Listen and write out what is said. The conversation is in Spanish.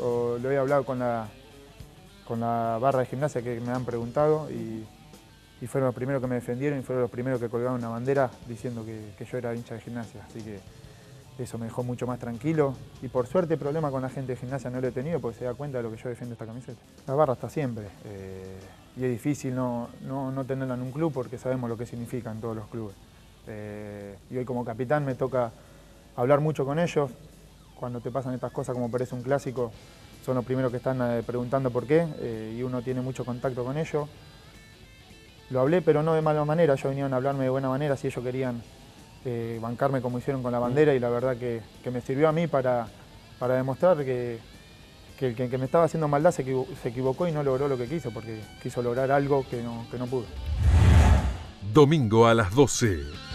lo he hablado con la, con la barra de gimnasia que me han preguntado y, fueron los primeros que me defendieron y fueron los primeros que colgaron una bandera diciendo que, yo era hincha de gimnasia. Así que eso me dejó mucho más tranquilo y por suerte problema con la gente de gimnasia no lo he tenido porque se da cuenta de lo que yo defiendo esta camiseta. La barra está siempre eh, y es difícil no, no, no, tenerla en un club porque sabemos lo que significa en todos los clubes. Eh, y hoy como capitán me toca hablar mucho con ellos. Cuando te pasan estas cosas como parece un clásico, son los primeros que están eh, preguntando por qué eh, y uno tiene mucho contacto con ellos. Lo hablé, pero no de mala manera, ellos vinieron a hablarme de buena manera si ellos querían eh, bancarme como hicieron con la bandera y la verdad que, que me sirvió a mí para, para demostrar que, que el que, que, me estaba haciendo maldad se equivocó, se equivocó, y no logró lo que quiso, porque quiso lograr algo que no, que no pudo. Domingo a las 12